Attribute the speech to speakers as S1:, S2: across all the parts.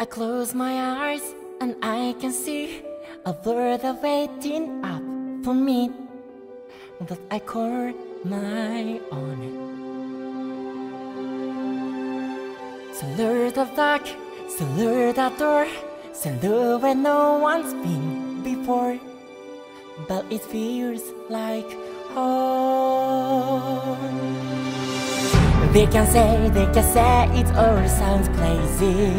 S1: I close my eyes and I can see a bird waiting up for me that I call my own. Salute the dark, salute the door, salute where no one's been before, but it feels like home. They can say, they can say it all sounds crazy.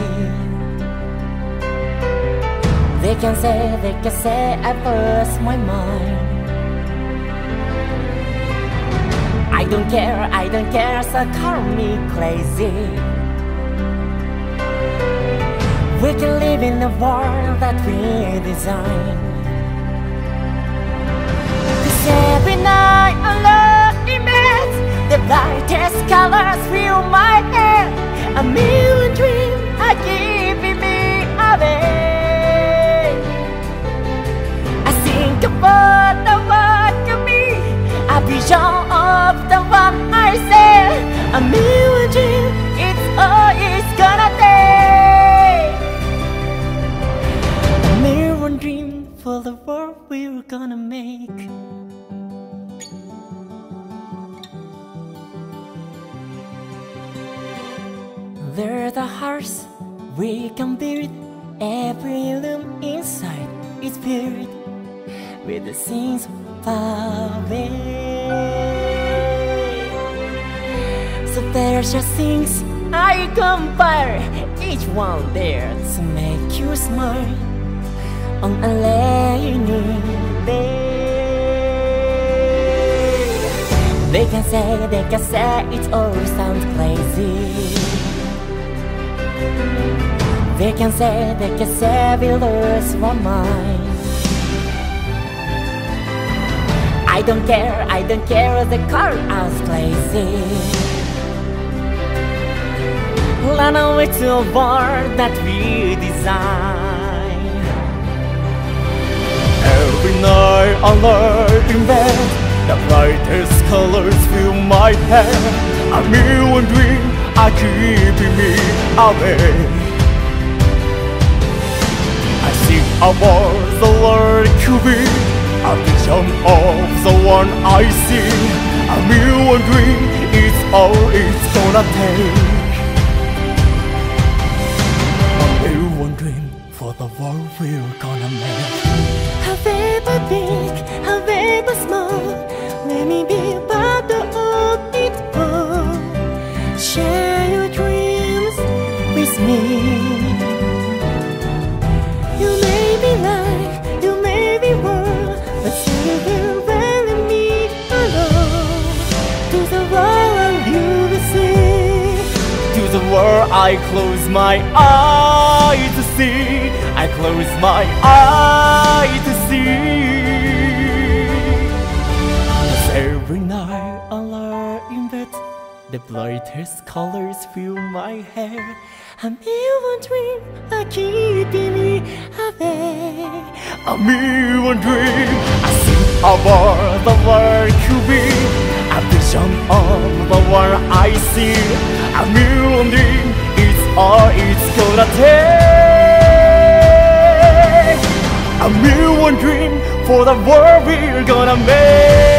S1: They can say, they can say I lost my mind. I don't care, I don't care, so call me crazy. We can live in a world that we design. Cause every night alone emits the brightest colors fill my head. A million dreams are keeping me awake. I think about the what to be, a vision of the one I said. A million dreams, make. They're the hearts we can build. Every room inside is filled with the scenes far away. So there's just things I compare, each one there to make you smile on a rainy day. They can say, they can say it all sounds crazy. They can say, they can say we lose our mind. I don't care, I don't care, they call us crazy. Run away to a world that we design.
S2: Every night bed The brightest colors fill my head. A million dreams are keeping me awake. I see a world the Lord be. A vision of the one I see. A million dreams is all it's gonna take. A million dreams for the world we're gonna make.
S1: However big, however small, let me be part of it all. Share your dreams with me. You may be right, you may be wrong, but you will really meet alone. To the world you will see.
S2: To the world I close my eyes to see I close my eyes brightest colors fill my hair.
S1: A million dreams are keeping me awake.
S2: A million dreams. I see a world the world could be A vision of the world I see. A million dreams. Is all it's gonna take. A million dreams for the world we're gonna make